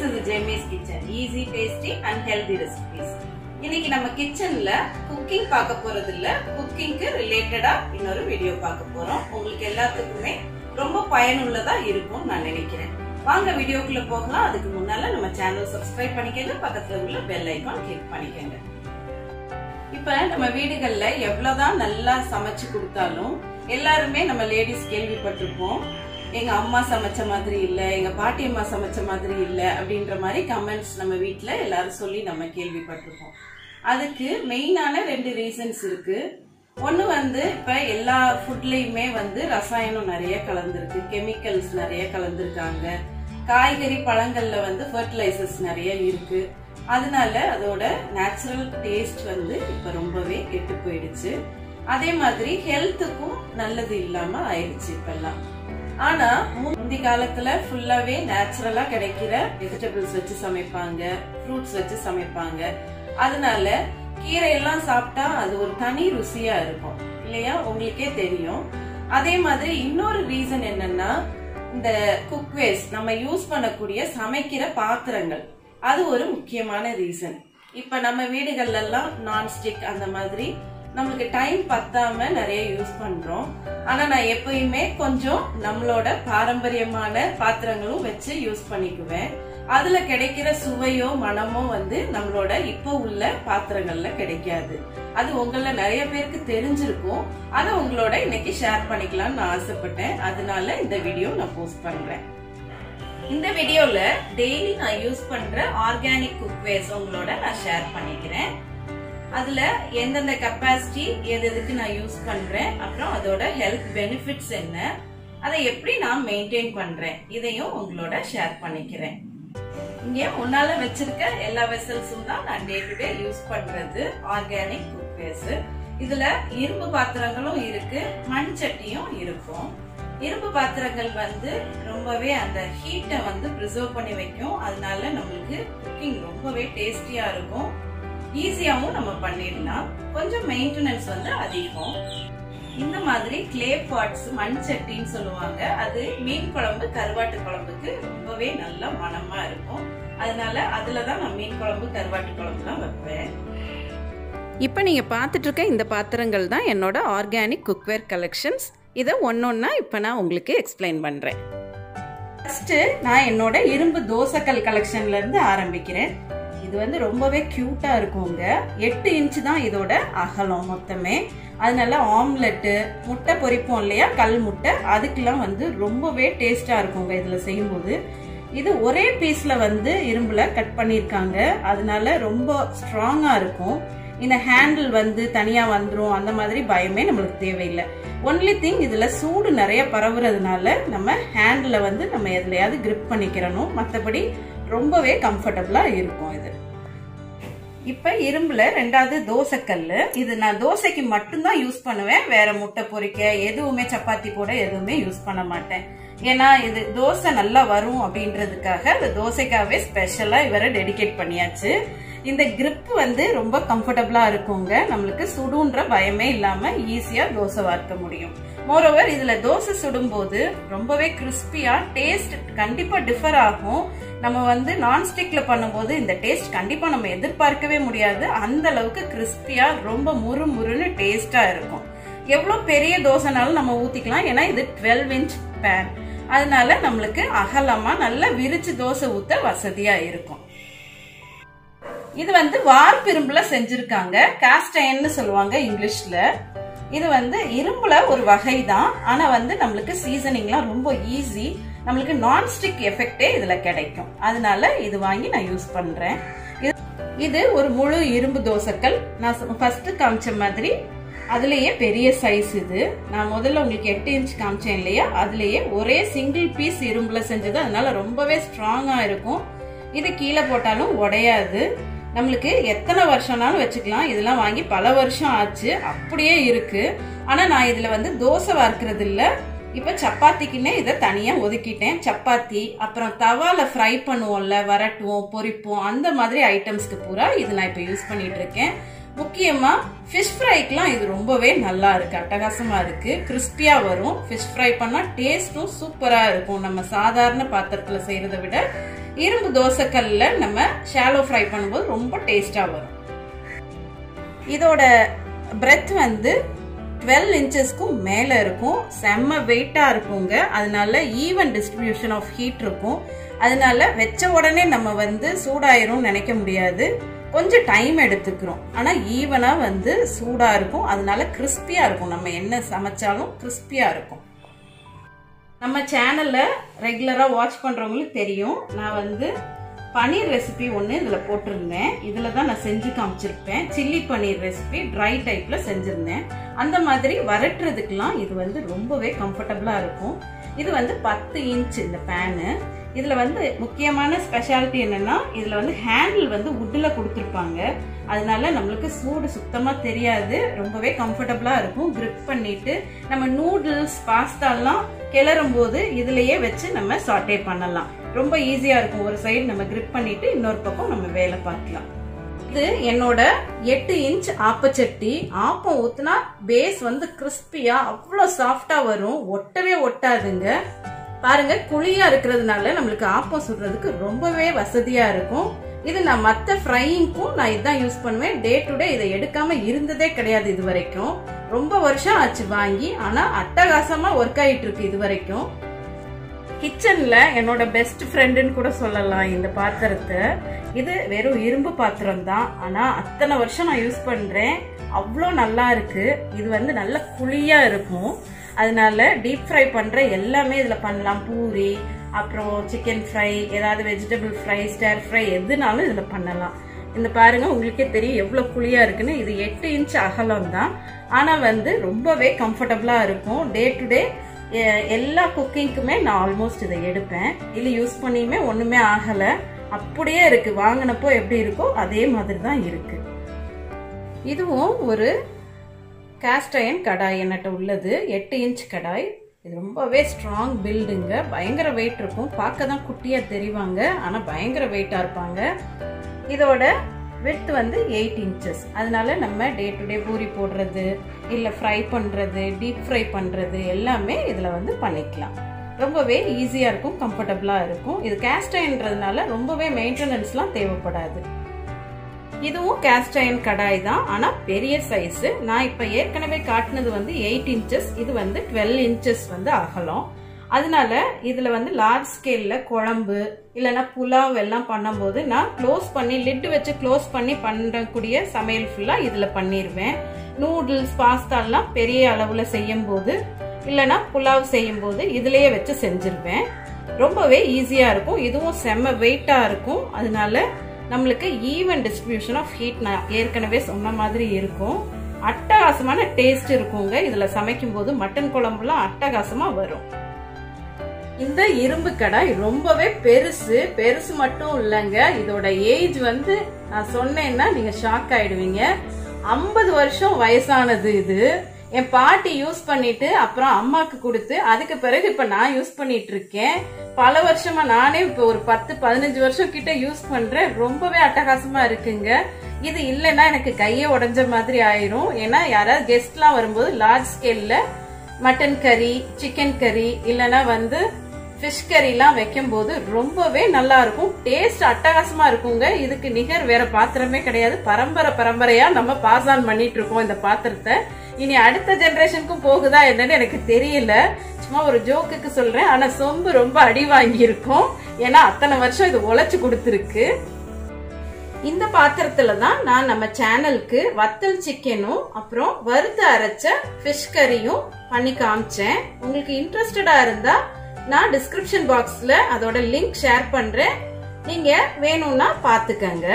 This is Jemi's kitchen easy tasty and healthy recipes இன்னைக்கு நம்ம கிச்சன்ல குக்கிங் பார்க்க போறது இல்ல குக்கிங்க்கு ரிலேட்டடா இன்னொரு வீடியோ பார்க்க போறோம். உங்களுக்கு எல்லாத்துக்குமே ரொம்ப பயனுள்ளதா இருக்கும் நான் நினைக்கிறேன். வாங்க வீடியோக்குள்ள போகலாம். அதுக்கு முன்னால நம்ம சேனல் சப்ஸ்கிரைப் பண்ணிக்கங்க. பக்கத்துல உள்ள பெல் ஐக்கான் கிளிக் பண்ணிக்கங்க. இப்ப நம்ம வீடுகள்ல எவ்வளவுதான் நல்லா சமைச்சு கொடுத்தாலும் எல்லாருமே நம்ம லேடிஸ் கேள்விப்பட்டிருப்போம். எங்கள் அம்மா சமைச்ச மாதிரி இல்லை எங்கள் பாட்டி அம்மா சமைச்ச மாதிரி இல்லை அப்படின்ற மாதிரி கமெண்ட்ஸ் நம்ம வீட்டில் எல்லாரும் சொல்லி நம்ம கேள்விப்பட்டிருப்போம். அதுக்கு மெயினான ரெண்டு ரீசன்ஸ் இருக்கு. ஒன்று வந்து இப்போ எல்லா ஃபுட்லேயுமே வந்து ரசாயனம் நிறைய கலந்துருக்கு. கெமிக்கல்ஸ் நிறைய கலந்துருக்காங்க. காய்கறி பழங்களில் வந்து ஃபர்டிலைசர்ஸ் நிறைய இருக்கு. அதனால அதோட நேச்சுரல் டேஸ்ட் வந்து இப்போ ரொம்பவே கெட்டு போயிடுச்சு. அதே மாதிரி ஹெல்த்துக்கும் நல்லது இல்லாமல் ஆயிடுச்சு இப்பெல்லாம். ஆனா முந்தி காலத்துல ஃபுல்லாவே நேச்சுரலா கிடைக்கிற வெஜிடபிள்ஸ் வச்சு சமைப்பாங்க ஃப்ரூட்ஸ் வச்சு சமைப்பாங்க. அதனால கீரை எல்லாம் சாப்பிட்டா அது ஒரு தனி ருசியா இருக்கும். இல்லையா? உங்களுக்கே தெரியும். அதே மாதிரி இன்னொரு ரீசன் என்னன்னா இந்த குக்வேஸ் நம்ம யூஸ் பண்ணக்கூடிய சமைக்கிற பாத்திரங்கள். அது ஒரு முக்கியமான ரீசன் இப்ப நம்ம வீடுகள்ல எல்லாம் நான்ஸ்டிக் அந்த மாதிரி நம்மளுக்கு டைம் பத்தாம நிறைய யூஸ் பண்றோம். ஆனா நான் எப்பயுமே கொஞ்சம் நம்மளோட பாரம்பரியமான பாத்திரங்களும் வச்சு யூஸ் பண்ணிக்குவேன். அதுல கிடைக்கிற சுவையோ மனமோ வந்து நம்மளோட இப்போ உள்ள பாத்திரங்கள்ல கிடைக்காது. அது உங்கள நிறைய பேருக்கு தெரிஞ்சிருக்கும். அதை உங்களோட இன்னைக்கு ஷேர் பண்ணிக்கலாம்னு நான் ஆசைப்பட்டேன். அதனால இந்த வீடியோ நான் போஸ்ட் பண்றேன். இந்த வீடியோல டெய்லி நான் யூஸ் பண்ற ஆர்கானிக் குக்வேர்ஸ் உங்களோட நான் ஷேர் பண்ணிக்கிறேன். அதுல எந்தெந்த கெப்பாசிட்டி எது எதுக்கு நான் யூஸ் பண்றேன் அப்புறம் அதோட ஹெல்த் பெனிஃபிட்ஸ் என்ன அதை எப்படி நான் மெயின்டைன் பண்றேன் இதையும் உங்களோட ஷேர் பண்ணிக்கிறேன். இங்கே முன்னால வச்சிருக்க எல்லா வெசல்ஸும் தான் நான் டே டு டே யூஸ் பண்றது. ஆர்கானிக் குக்வேர்ஸ் இதுல இரும்பு பாத்திரங்களும் இருக்கு மண் சட்டியும் இருக்கும். இரும்பு பாத்திரங்கள் வந்து ரொம்பவே அந்த ஹீட்டை வந்து ப்ரிசர்வ் பண்ணி வைக்கும். அதனால நம்மளுக்கு குக்கிங் ரொம்பவே டேஸ்டியா இருக்கும். ஈஸியாவும் நம்ம பண்ணிடலாம். கொஞ்சம் மெயின்டெனன்ஸ் வந்து அதிகம். இந்த மாதிரி கிளே பாட்ஸ் மண் சட்டின்னு சொல்லுவாங்க. அது மீன் குழம்பு கருவாட்டு குழம்புக்கு ரொம்பவே நல்ல மனமா இருக்கும். அதனால அதுலதான் நான் மீன் குழம்பு கருவாட்டு குழம்புலாம் வைப்பேன். இப்போ நீங்கள் பார்த்துட்டு இருக்க இந்த பாத்திரங்கள் தான் என்னோட ஆர்கானிக் குக்வேர் கலெக்ஷன்ஸ் இதை ஒன்றொன்னா இப்போ நான் உங்களுக்கு எக்ஸ்பிளைன் பண்ணுறேன் ஃபர்ஸ்ட் நான் என்னோட இரும்பு தோசைக்கல் கலெக்ஷன்ல இருந்து ஆரம்பிக்கிறேன். இது வந்து ரொம்பவே கியூட்டா இருக்குங்க. எட்டு இன்ச்சு தான் இதோட அகலம் மொத்தமே. அதனால ஆம்லெட்டு முட்டை பொரிப்போம் இல்லையா? கல் முட்டை. அதுக்கெல்லாம் வந்து ரொம்பவே டேஸ்டா இருக்குங்க இதுல செய்யும்போது. இது ஒரே பீஸ்ல வந்து இரும்புல கட் பண்ணியிருக்காங்க. அதனால ரொம்ப ஸ்ட்ராங்கா இருக்கும். இந்த ஹேண்டில் வந்து தனியா வந்துடும் அந்த மாதிரி பயமே நம்மளுக்கு தேவையில்லை. ஒன்லி திங் இதுல சூடு நிறைய பரவுறதுனால நம்ம ஹேண்டில் வந்து நம்ம எதுலையாவது கிரிப் பண்ணிக்கிறணும். மற்றபடி ரொம்பவே கம்ஃபர்டபுளா இருக்கும் இது. இப்ப இரும்புல ரெண்டாவது தோசைக்கல் இது நான் தோசைக்கு மட்டும்தான் யூஸ் பண்ணுவேன். வேற முட்டை பொரிக்க எதுவுமே சப்பாத்தி போட எதுவுமே யூஸ் பண்ண மாட்டேன். ஏன்னா இது தோசை நல்லா வரும் அப்படின்றதுக்காக அந்த தோசைக்காகவே ஸ்பெஷலா இவரை டெடிகேட் பண்ணியாச்சு. இந்த கிரிப் வந்து ரொம்ப கம்ஃபர்டபுளா இருக்குங்க. நம்மளுக்கு சுடுன்ற பயமே இல்லாம ஈஸியா தோசை வார்க்க முடியும். மோரோவர் இதுல தோசை சுடும்போது ரொம்பவே கிறிஸ்பியா டேஸ்ட் கண்டிப்பா டிஃபர் ஆகும். நம்ம வந்து நான்ஸ்டிக்ல பண்ணும்போது இந்த டேஸ்ட் கண்டிப்பா நம்ம எதிர்பார்க்கவே முடியாது. அந்த அளவுக்கு கிறிஸ்பியா ரொம்ப முறு முறுன்னு டேஸ்டா இருக்கும். எவ்வளவு பெரிய தோசைனாலும் நம்ம ஊத்திக்கலாம். ஏன்னா இது டுவெல் இன்ச் பேன் அதனால நம்மளுக்கு அகலமா நல்லா விரிச்சு தோசை ஊத்த வசதியா இருக்கும். இது வந்து வார்பிரும்புல செஞ்சிருக்காங்க. காஸ்ட் சொல்லுவாங்க இங்கிலீஷ்ல. இது வந்து இரும்புல ஒரு வகை தான் ஆனா வந்து நம்மளுக்கு சீசனிங்லாம் ரொம்ப ஈஸி நம்மளுக்கு நான்ஸ்டிக் எஃபெக்டே இதுல கிடைக்கும். அதனால இது வாங்கி நான் யூஸ் பண்றேன். இது ஒரு முழு இரும்பு தோசைக்கல். நான் ஃபர்ஸ்ட் காமிச்ச மாதிரி அதுலயே பெரிய சைஸ் இது. நான் முதல்ல உங்களுக்கு எட்டு இன்ச் காமிச்சேன் இல்லையா? அதுலயே ஒரே சிங்கிள் பீஸ் இரும்புல செஞ்சது. அதனால ரொம்பவே ஸ்ட்ராங்கா இருக்கும். இது கீழே போட்டாலும் உடையாது. நம்மளுக்கு எத்தனை வருஷம்னாலும் வச்சுக்கலாம். இதெல்லாம் வாங்கி பல வருஷம் ஆச்சு. அப்படியே இருக்கு. ஆனா நான் இதுல வந்து தோசை வறுக்கிறது இல்லை இப்ப சப்பாத்திக்குன்னே இதை தனியா ஒதுக்கிட்டேன். சப்பாத்தி அப்புறம் தவால ஃப்ரை பண்ணுவோம்ல வரட்டுவோம் பொரிப்போம் அந்த மாதிரி ஐட்டம்ஸ்க்கு பூரா இது நான் இப்ப யூஸ் பண்ணிட்டு இருக்கேன் முக்கியமா ஃபிஷ் ஃப்ரைக்கெலாம் இது ரொம்பவே நல்லா இருக்கு அட்டகாசமா இருக்கு. கிறிஸ்பியா வரும். ஃபிஷ் ஃப்ரை பண்ணா டேஸ்டும் சூப்பரா இருக்கும். நம்ம சாதாரண பாத்திரத்துல செய்யறதை விட இரும்பு தோசைக்கல்ல நம்ம ஷாலோ ஃப்ரை பண்ணும்போது ரொம்ப டேஸ்டா வரும். இதோட பிரெத் வந்து டுவெல் இன்ச்சஸ்க்கும் மேலே இருக்கும். செம்ம வெயிட்டாக இருக்குங்க. அதனால ஈவன் டிஸ்ட்ரிபியூஷன் ஆஃப் ஹீட் இருக்கும். அதனால வச்ச உடனே நம்ம வந்து சூடாயிரும் நினைக்க முடியாது. கொஞ்சம் டைம் எடுத்துக்கிறோம். ஆனால் ஈவனாக வந்து சூடாக இருக்கும். அதனால கிறிஸ்பியாக இருக்கும். நம்ம என்ன சமைச்சாலும் கிறிஸ்பியாக இருக்கும். நம்ம சேனலில் ரெகுலராக வாட்ச் பண்ணுறவங்களுக்கு தெரியும். நான் வந்து பன்னீர் ரெசிபி ஒன்று இதில் போட்டிருந்தேன். இதில் தான் நான் செஞ்சு காமிச்சிருப்பேன். சில்லி பன்னீர் ரெசிபி ட்ரை டைப்பில் செஞ்சுருந்தேன். அந்த மாதிரி வரட்டுறதுக்கெலாம் இது வந்து ரொம்பவே கம்ஃபர்டபுளாக இருக்கும். இது வந்து பத்து இன்ச் இந்த பேனு இதில் வந்து முக்கியமான ஸ்பெஷாலிட்டி என்னென்னா இதில் வந்து ஹேண்டில் வந்து உட்டில் கொடுத்துருப்பாங்க. அதனால நம்மளுக்கு சூடு சுத்தமாக தெரியாது. ரொம்பவே கம்ஃபர்டபுளாக இருக்கும். கிரிப் பண்ணிட்டு நம்ம நூடுல்ஸ் பாஸ்தாலாம் கிளறும் போது இதுலயே வச்சு நம்ம சாட்டே பண்ணலாம். ரொம்ப ஈஸியா இருக்கும். ஒரு சைடு நம்ம கிரிப் பண்ணிட்டு இன்னொரு பக்கம் நம்ம வேலை பார்க்கலாம். இது என்னோட எட்டு இன்ச் ஆப்பச்சட்டி. ஆப்பம் ஊத்துனா பேஸ் வந்து கிறிஸ்பியா அவ்வளோ சாஃப்டா வரும். ஒட்டவே ஒட்டாதுங்க. பாருங்க குழியா இருக்கிறதுனால நம்மளுக்கு ஆப்பம் சுடுறதுக்கு ரொம்பவே வசதியா இருக்கும். இது நான் மற்ற ஃப்ரையிங்க்கும் நான் இதுதான் யூஸ் பண்ணுவேன். டே டு டே இதை எடுக்காம இருந்ததே கிடையாது இது வரைக்கும் ரொம்ப வருஷம் ஆச்சு வாங்கி ஆனா அட்டகாசமா ஒர்க் ஆயிட்டு இருக்கு இது வரைக்கும் கிச்சன்ல என்னோட பெஸ்ட் ஃப்ரெண்டுன்னு கூட சொல்லலாம் இந்த பாத்திரத்தை. இது வெறும் இரும்பு பாத்திரம் தான். ஆனா அத்தனை வருஷம் நான் யூஸ் பண்றேன். அவ்வளோ நல்லா இருக்கு. இது வந்து நல்ல குழியா இருக்கும். அதனால டீப் ஃப்ரை பண்ற எல்லாமே இதுல பண்ணலாம். பூரி அப்புறம் சிக்கன் ஃப்ரை ஏதாவது வெஜிடபிள் ஃப்ரை ஸ்டர் ஃப்ரை எதுனாலும் இதுல பண்ணலாம். இந்த பாருங்க உங்களுக்கே தெரியும் எவ்வளவு குழியா இருக்குன்னு. இது எட்டு இன்ச் அகலம் தான். ஆனா வந்து ரொம்பவே கம்ஃபர்டபுளா இருக்கும். டே டு டே எல்லா குக்கிங்க்குமே நான் ஆல்மோஸ்ட் இதை எடுப்பேன். இல்லை யூஸ் பண்ணியுமே ஒண்ணுமே ஆகல. அப்படியே இருக்கு. வாங்கினப்போ எப்படி இருக்கோ அதே மாதிரி தான் இருக்கு. இதுவும் ஒரு காஸ்ட் அயன் கடாய் என்னட்ட உள்ளது. எட்டு இன்ச் கடாய். இது ரொம்பவே ஸ்ட்ராங் பில்டுங்க பயங்கர வெயிட் இருக்கும். பார்க்க தான் குட்டியாக தெரிவாங்க. ஆனால் பயங்கர வெயிட்டாக இருப்பாங்க. இதோட வித் வந்து எயிட் இன்ச்சஸ் அதனால நம்ம டே டு டே பூரி போடுறது இல்லை ஃப்ரை பண்ணுறது டீப் ஃப்ரை பண்ணுறது எல்லாமே இதில் வந்து பண்ணிக்கலாம். ரொம்பவே ஈஸியாக இருக்கும் கம்ஃபர்டபுளாக இருக்கும். இது கேஸ்டைன்றதுனால ரொம்பவே மெயின்டெனன்ஸ்லாம் தேவைப்படாது. இதுவும் கேஸ்ட் அயன் கடாய் தான். ஆனால் பெரிய சைஸ் நான் இப்போ ஏற்கனவே காட்டினது வந்து எயிட் இன்ச்சஸ் இது வந்து டுவெல் இன்ச்சஸ் வந்து அகலம். அதனால இதுல வந்து லார்ஜ் ஸ்கேல்ல குழம்பு இல்லைன்னா புலாவ் எல்லாம் பண்ணும்போது நான் க்ளோஸ் பண்ணி லிட் வச்சு க்ளோஸ் பண்ணி பண்ணக்கூடிய சமையல் ஃபுல்லா இதுல பண்ணிடுவேன் நூடுல்ஸ் பாஸ்தாலாம் பெரிய அளவுல செய்யும் போது இல்லைன்னா புலாவ் செய்யும் போது இதுலயே வச்சு செஞ்சிருவேன். ரொம்பவே ஈஸியா இருக்கும். இதுவும் செம்ம வெயிட்டா இருக்கும். அதனால நம்மளுக்கு ஈவன் டிஸ்ட்ரிபியூஷன் ஆஃப் ஹீட் நான் ஏற்கனவே சொன்ன மாதிரி இருக்கும். அட்டகாசமான டேஸ்ட் இருக்குங்க. இதுல சமைக்கும் போது மட்டன் குழம்புலாம் அட்டகாசமா வரும். இந்த இரும்பு கடாய் ரொம்பவே பெருசு. பெருசு மட்டும் இல்லைங்க. இதோட ஏஜ் வந்து நான் சொன்னேன்னா நீங்க ஷாக் ஆயிடுவீங்க. ஐம்பது வருஷம் வயசானது இது. என் பாட்டி யூஸ் பண்ணிட்டு அப்புறம் அம்மாக்கு கொடுத்து அதுக்கு பிறகு இப்ப நான் யூஸ் பண்ணிட்டு இருக்கேன். பல வருஷமா நானே இப்ப ஒரு பத்து பதினஞ்சு வருஷம் கிட்ட யூஸ் பண்றேன். ரொம்பவே அட்டகாசமா இருக்குங்க. இது இல்லைன்னா எனக்கு கையே உடஞ்ச மாதிரி ஆயிரும். ஏன்னா யாராவது கெஸ்ட்லாம் வரும்போது லார்ஜ் ஸ்கேல்ல மட்டன் கறி சிக்கன் கறி இல்லைன்னா வந்து ஃபிஷ் கறிலாம் வைக்கும் போது ரொம்பவே நல்லா இருக்கும். டேஸ்ட் அட்டகாசமா இருக்குங்க. இதுக்கு நிகர் வேற பாத்திரமே கிடையாது. பரம்பரை பரம்பரையா நம்ம பாஸ் ஆன் பண்ணிட்டு இருக்கோம் இந்த பாத்திரத்தை. இனி அடுத்த ஜெனரேஷனுக்கும் போகுதா என்னன்னு எனக்கு தெரியல. சும்மா ஒரு ஜோக்குக்கு சொல்றேன். ஆனா சொம்பு ரொம்ப அடி வாங்கி இருக்கும் ஏன்னா அத்தனை வருஷம் இது உழைச்சு கொடுத்துருக்கு. இந்த பாத்திரத்துல தான் நான் நம்ம சேனலுக்கு வத்தல் சிக்கனும் அப்புறம் வறுத்து அரைச்ச ஃபிஷ் கறியும் பண்ணி காமிச்சேன். உங்களுக்கு இன்ட்ரெஸ்டடா இருந்தா நான் டிஸ்கிரிப்ஷன் பாக்ஸ்ல அதோட லிங்க் ஷேர் பண்றேன். நீங்க வேணும்னா பாத்துக்கங்க.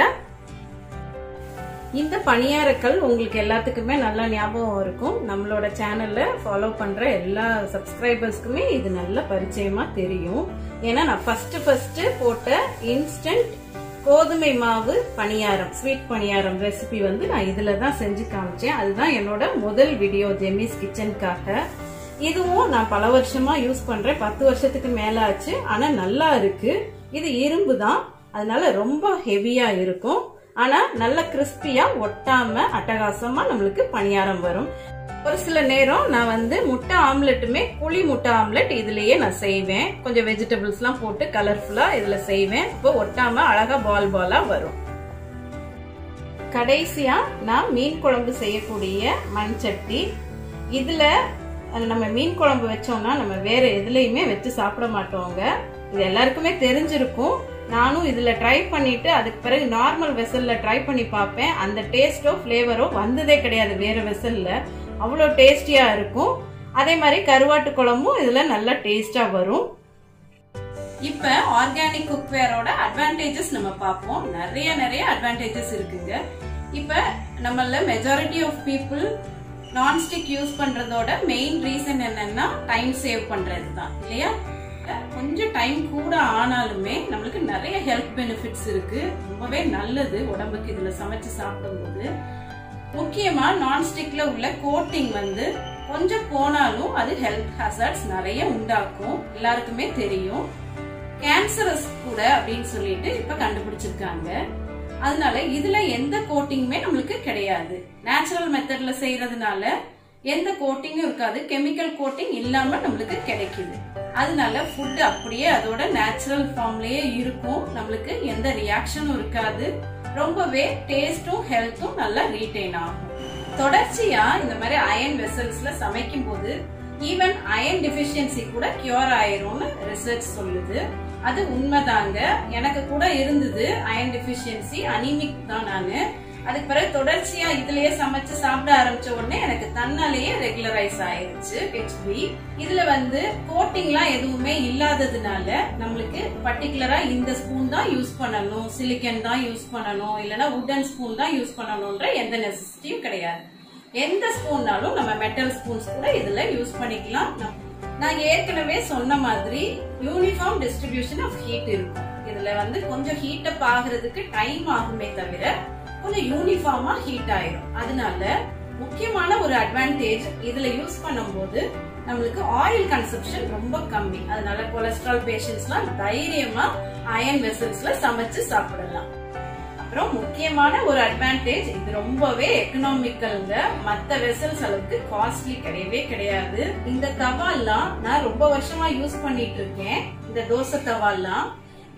இந்த பணியாரக்கல் உங்களுக்கு எல்லாத்துக்குமே நல்லா ஞாபகம் இருக்கும். நம்மளோட சேனல்ல ஃபாலோ பண்ற எல்லா சப்ஸ்கிரைபர்ஸ்க்குமே இது நல்ல பரிச்சயமா தெரியும். ஏன்னா நான் ஃபர்ஸ்ட் ஃபர்ஸ்ட் போட்ட இன்ஸ்டன்ட் கோதுமை மாவு பணியாரம் ஸ்வீட் பணியாரம் ரெசிபி வந்து நான் இதுல தான் செஞ்சு காமிச்சேன். அதுதான் என்னோட முதல் வீடியோ ஜெமிஸ் கிச்சனுக்காக இதுவும் நான் பல வருஷமா யூஸ் பண்றேன். பத்து வருஷத்துக்கு மேல ஆச்சு. ஆனா நல்லா இருக்கு. இது இரும்பு தான் அதனால ரொம்ப ஹெவியா இருக்கும். ஆனா நல்ல கிறிஸ்பியா ஒட்டாம அட்டகாசமா நம்மளுக்கு பணியாரம் வரும். ஒரு சில நேரம் நான் வந்து முட்டை ஆம்லெட்டுமே புளி முட்டை ஆம்லெட் இதுலயே நான் செய்வேன். கொஞ்சம் வெஜிடபிள்ஸ்லாம் போட்டு கலர்ஃபுல்லா இதுல செய்வேன். இப்போ ஒட்டாம அழகா பால் பாலா வரும். கடைசியா நான் மீன் குழம்பு செய்யக்கூடிய மண் சட்டி இதுல நம்ம மீன் குழம்பு வச்சோம்னா நம்ம வேற எதுலயுமே வச்சு சாப்பிட மாட்டோங்க. இது எல்லாருக்குமே தெரிஞ்சிருக்கும். நானும் இதுல ட்ரை பண்ணிட்டு அதுக்கு பிறகு நார்மல் வெசல்ல ட்ரை பண்ணி பார்ப்பேன். அந்த டேஸ்டோ ஃப்ளேவரோ வந்ததே கிடையாது வேற வெசல்ல அவ்வளோ டேஸ்டியா இருக்கும். அதே மாதிரி கருவாட்டு குழம்பும் இதுல நல்லா டேஸ்டா வரும். இப்ப ஆர்கானிக் குக்வேரோட அட்வான்டேஜஸ் நம்ம பார்ப்போம். நிறைய நிறைய அட்வான்டேஜஸ் இருக்குங்க. இப்ப நம்மள majority of people nonstick use பண்றதோட main reason என்னன்னா டைம் சேவ் பண்றது தான் இல்லையா? கொஞ்சம் டைம் கூட ஆனாலுமே நம்மளுக்கு நிறைய ஹெல்த் பெனிஃபிட்ஸ் இருக்கு. ரொம்பவே நல்லது உடம்புக்கு இதுல சமைச்சு சாப்பிடும்போது. முக்கியமா நான்ஸ்டிக்ல உள்ள கோட்டிங் வந்து கொஞ்சம் போனாலும் அது ஹெல்த் ஹசர்ட்ஸ் நிறைய உண்டாக்கும். எல்லாருக்குமே தெரியும். கேன்சரஸ் கூட அப்படின்னு சொல்லிட்டு இப்ப கண்டுபிடிச்சிருக்காங்க. அதனால இதுல எந்த கோட்டிங்குமே நம்மளுக்கு கிடையாது. நேச்சுரல் மெத்தட்ல செய்யறதுனால எந்த கோட்டிங்கும் இருக்காது. கெமிக்கல் கோட்டிங் இல்லாம நம்மளுக்கு கிடைக்குது. அதனால ஃபுட் அப்படியே அதோட நேச்சுரல் ஃபார்ம்லயே இருக்கும். நம்மளுக்கு எந்த ரியாக்ஷனும் இருக்காது. ரொம்பவே டேஸ்டும் ஹெல்த்தும் நல்லா ரீட்டைன் ஆகும். தொடர்ச்சியா இந்த மாதிரி அயன் வெசல்ஸ்ல சமைக்கும் போது ஈவன் அயன் டிஃபிஷியன்சி கூட கியூர் ஆயிரும்னு ரிசர்ச் சொல்லுது. அது உண்மைதாங்க. எனக்கு கூட இருந்தது அயன் டிஃபிஷியன்சி அனிமிக் தான் நானு. அதுக்கு பிறகு தொடர்ச்சியா இதுலயே சமைச்சு சாப்பிட ஆரம்பிச்ச உடனே எனக்கு தன்னாலேயே ரெகுலரைஸ் ஆயிருச்சு ஹெச்பி இதுல வந்து கோட்டிங்லாம் எதுவுமே இல்லாததுனால நம்மளுக்கு பர்டிகுலரா இந்த ஸ்பூன் தான் யூஸ் பண்ணணும் சிலிக்கன் தான் யூஸ் பண்ணணும் இல்லைன்னா உடன் ஸ்பூன் தான் யூஸ் பண்ணணும்ன்ற எந்த நெசசிட்டியும் கிடையாது. எந்த ஸ்பூன்னாலும் நம்ம மெட்டல் ஸ்பூன்ஸ் கூட இதுல யூஸ் பண்ணிக்கலாம். நான் ஏற்கனவே சொன்ன மாதிரி யூனிஃபார்ம் டிஸ்ட்ரிபியூஷன் ஆஃப் ஹீட் இருக்கும். இதுல வந்து கொஞ்சம் ஹீட் அப் ஆகுறதுக்கு டைம் ஆகுமே தவிர கொஞ்சம் யூனிஃபார்மா ஹீட் ஆயிரும். அதனால முக்கியமான ஒரு அட்வான்டேஜ் இதுல யூஸ் பண்ணும்போது நம்மளுக்கு ஆயில் கன்சப்ஷன் ரொம்ப கம்மி. அதனால கொலஸ்ட்ரால் பேஷண்ட்ஸ்லாம் தைரியமா அயன் வெசல்ஸ்ல சமைச்சு சாப்பிடலாம். அப்புறம் முக்கியமான ஒரு அட்வான்டேஜ் இது ரொம்பவே எக்கனாமிக்கல்ங்க மத்த வெசல்ஸ் அளவுக்கு காஸ்ட்லி கிடையவே கிடையாது. இந்த தவால்லாம் நான் ரொம்ப வருஷமா யூஸ் பண்ணிட்டு இருக்கேன். இந்த தோசை தவால்லாம்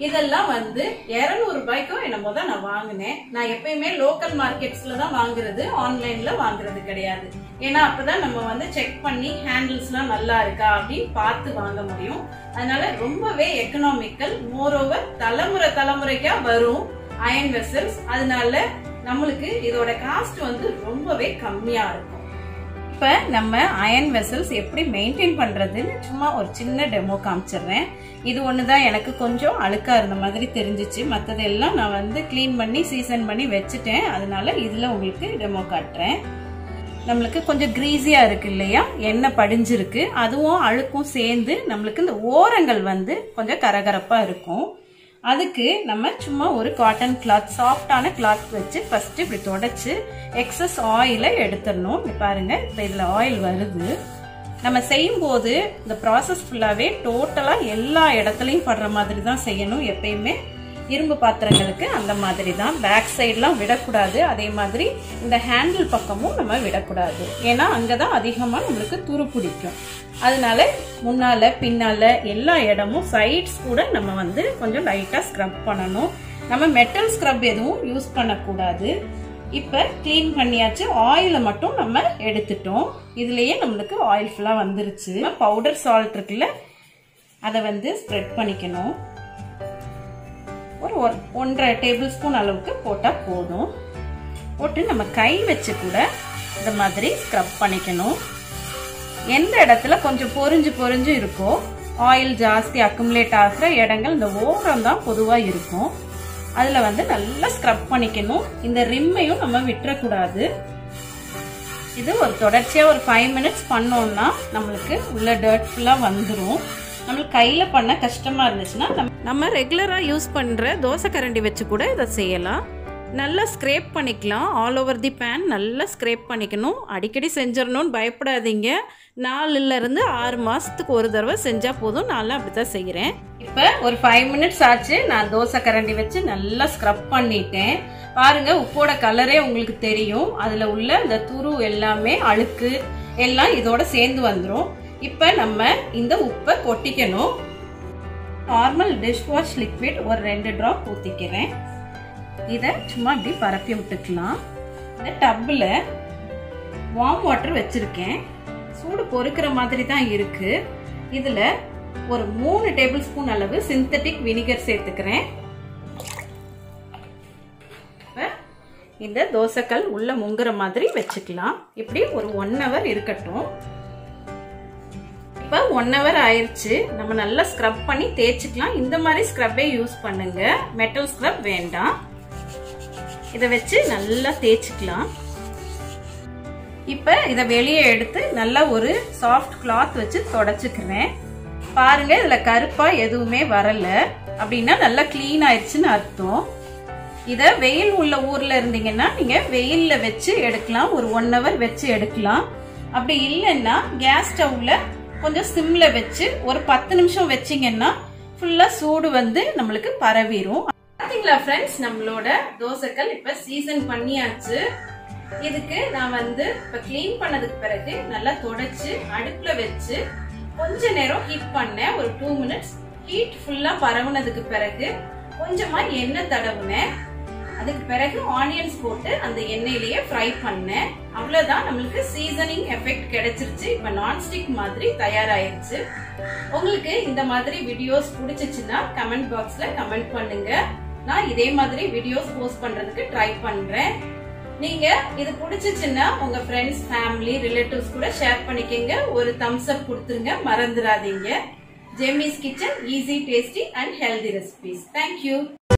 இதெல்லாம் வந்து இருநூறு ரூபாய்க்கும் என்னமோ தான் நான் வாங்கினேன். நான் எப்பயுமே லோக்கல் மார்க்கெட்ஸ்ல தான் வாங்குறது ஆன்லைன்ல வாங்குறது கிடையாது. ஏன்னா அப்பதான் நம்ம வந்து செக் பண்ணி ஹேண்டில்ஸ் எல்லாம் நல்லா இருக்கா அப்படின்னு பார்த்து வாங்க முடியும். அதனால ரொம்பவே எக்கனாமிக்கல் மோரோவர் தலைமுறை தலைமுறைக்கா வரும் அயன் வெசல்ஸ் அதனால நம்மளுக்கு இதோட காஸ்ட் வந்து ரொம்பவே கம்மியா இருக்கும். இப்ப நம்ம அயன் வெசல்ஸ் எப்படி மெயின்டைன் பண்றதுன்னு சும்மா ஒரு சின்ன டெமோ காமிச்சிடுறேன். இது ஒண்ணுதான் எனக்கு கொஞ்சம் அழுக்கா இருந்த மாதிரி தெரிஞ்சிச்சு. மற்றதெல்லாம் நான் வந்து கிளீன் பண்ணி சீசன் பண்ணி வச்சுட்டேன். அதனால இதுல உங்களுக்கு டெமோ காட்டுறேன். நம்மளுக்கு கொஞ்சம் கிரீஸியா இருக்கு இல்லையா? எண்ணெய் படிஞ்சிருக்கு. அதுவும் அழுக்கும் சேர்ந்து நம்மளுக்கு இந்த ஓரங்கள் வந்து கொஞ்சம் கரகரப்பா இருக்கும். அதுக்கு நம்ம சும்மா ஒரு காட்டன் கிளாத் சாஃப்டான கிளாத் வச்சு ஃபர்ஸ்ட் இப்படி தொடச்சு எக்ஸஸ் ஆயிலை எடுத்துடணும். பாருங்க இப்போ இதில் ஆயில் வருது. நம்ம செய்யும்போது இந்த ப்ராசஸ் ஃபுல்லாகவே டோட்டலாக எல்லா இடத்துலையும் படுற மாதிரி தான் செய்யணும். எப்பயுமே இரும்பு பாத்திரங்களுக்கு அந்த மாதிரி தான் பேக் சைட்லாம் விடக்கூடாது. அதே மாதிரி இந்த ஹேண்டில் பக்கமும் நம்ம விடக்கூடாது. ஏன்னா அங்கே தான் அதிகமாக நம்மளுக்கு துரு பிடிக்கும். அதனால முன்னால் பின்னால் எல்லா இடமும் சைட்ஸ் கூட நம்ம வந்து கொஞ்சம் லைட்டாக ஸ்க்ரப் பண்ணணும். நம்ம மெட்டல் ஸ்க்ரப் எதுவும் யூஸ் பண்ணக்கூடாது. இப்போ க்ளீன் பண்ணியாச்சு. ஆயிலை மட்டும் நம்ம எடுத்துட்டோம். இதுலேயே நம்மளுக்கு ஆயில் ஃபுல்லாக வந்துருச்சு. பவுடர் சால்ட் இருக்குல்ல அதை வந்து ஸ்ப்ரெட் பண்ணிக்கணும். ஒரு ஒன்றரை டேபிள் ஸ்பூன் அளவுக்கு போட்டால் போதும். போட்டு நம்ம கை வச்சு கூட இந்த மாதிரி ஸ்க்ரப் பண்ணிக்கணும். எந்த இடத்துல கொஞ்சம் பொறிஞ்சு பொறிஞ்சு இருக்கோ ஆயில் ஜாஸ்தி அக்குமுலேட் ஆகிற இடங்கள் இந்த ஓரம் தான் பொதுவாக இருக்கும். அதில் வந்து நல்லா ஸ்க்ரப் பண்ணிக்கணும். இந்த ரிம்மையும் நம்ம விட்டுறக்கூடாது. இது ஒரு தொடர்ச்சியாக ஒரு ஃபைவ் மினிட்ஸ் பண்ணோம்னா நம்மளுக்கு உள்ள டர்ட் ஃபுல்லாக வந்துடும் நம்மளுக்கு கையில் பண்ண கஷ்டமாக இருந்துச்சுன்னா நம்ம ரெகுலராக யூஸ் பண்ணுற தோசை கரண்டி வச்சு கூட இதை செய்யலாம். நல்லா ஸ்க்ரேப் பண்ணிக்கலாம். ஆல் ஓவர் தி பேன் நல்லா ஸ்க்ரேப் பண்ணிக்கணும். அடிக்கடி செஞ்சிடணும்னு பயப்படாதீங்க. நாலுலேருந்து ஆறு மாதத்துக்கு ஒரு தடவை செஞ்சால் போதும். நான் அப்படி தான் செய்கிறேன் இப்போ ஒரு ஃபைவ் மினிட்ஸ் ஆச்சு. நான் தோசை கரண்டி வச்சு நல்லா ஸ்க்ரப் பண்ணிட்டேன். பாருங்க உப்போட கலரே உங்களுக்கு தெரியும். அதில் உள்ள இந்த துரு எல்லாமே அழுக்கு எல்லாம் இதோட சேர்ந்து வந்துடும் இப்போ நம்ம இந்த உப்பை கொட்டிக்கணும். நார்மல் டிஷ் வாஷ் லிக்விட் ஒரு ரெண்டு ட்ராப் ஊற்றிக்கிறேன் இதை சும்மா இப்படி பரப்பி விட்டுக்கலாம். இந்த டப்பில் வார்ம் வாட்டர் வச்சுருக்கேன். சூடு பொறுக்கிற மாதிரி தான் இருக்கு. இதில் ஒரு மூணு டேபிள் ஸ்பூன் அளவு சிந்தட்டிக் வினிகர் சேர்த்துக்கிறேன். இந்த தோசைக்கல் உள்ள முங்குற மாதிரி வச்சுக்கலாம். இப்படி ஒரு ஒன் ஹவர் இருக்கட்டும். இப்போ ஒன் ஹவர் ஆயிடுச்சு நம்ம நல்லா ஸ்க்ரப் பண்ணி தேய்ச்சிக்கலாம். இந்த மாதிரி ஸ்க்ரப்பே யூஸ் பண்ணுங்க. மெட்டல் ஸ்க்ரப் வேண்டாம். இதை வச்சு நல்லா தேய்ச்சிக்கலாம். இப்போ இதை வெளியே எடுத்து நல்லா ஒரு சாஃப்ட் கிளாத் வச்சு தொடச்சிக்கிறேன். பாருங்க இதில் கருப்பாக எதுவுமே வரல. அப்படின்னா நல்லா க்ளீன் ஆயிடுச்சுன்னு அர்த்தம். இதை வெயில் உள்ள ஊரில் இருந்தீங்கன்னா நீங்கள் வெயிலில் வச்சு எடுக்கலாம். ஒரு ஒன் ஹவர் வச்சு எடுக்கலாம். அப்படி இல்லைன்னா கேஸ் ஸ்டவ்வில் கொஞ்சம் சிம்ல வச்சு ஒரு பத்து நிமிஷம் வச்சிங்கன்னா ஃபுல்லா சூடு வந்து நம்மளுக்கு பரவிடும் பாத்தீங்களா ஃப்ரெண்ட்ஸ் நம்மளோட தோசைக்கள் இப்ப சீசன் பண்ணியாச்சு. இதுக்கு நான் வந்து இப்ப கிளீன் பண்ணதுக்கு பிறகு நல்லா தொடச்சு அடுப்புல வச்சு கொஞ்ச நேரம் ஹீட் பண்ணேன் ஒரு டூ மினிட்ஸ் ஹீட் ஃபுல்லா பரவுனதுக்கு பிறகு கொஞ்சமா எண்ணெய் தடவுனேன். அதுக்கு பிறகு ஆனியன்ஸ் போட்டு அந்த எண்ணெயிலேயே ஃப்ரை பண்ணேன். அவ்வளவுதான் நம்மளுக்கு சீசனிங் எஃபெக்ட் கிடைச்சிருச்சு. இப்ப நான்ஸ்டிக் மாதிரி தயாராயிருச்சு. உங்களுக்கு இந்த மாதிரி வீடியோஸ் பிடிச்சிச்சுன்னா கமெண்ட் பாக்ஸ்ல கமெண்ட் பண்ணுங்க. நான் இதே மாதிரி வீடியோஸ் போஸ்ட் பண்றதுக்கு ட்ரை பண்றேன். நீங்க இது பிடிச்சிச்சுன்னா உங்க ஃப்ரெண்ட்ஸ் ஃபேமிலி ரிலேட்டிவ்ஸ் கூட ஷேர் பண்ணிக்கங்க. ஒரு தம்ஸ் அப் கொடுத்துருங்க. மறந்துடாதீங்க. Jemi's kitchen easy tasty and healthy recipes thank you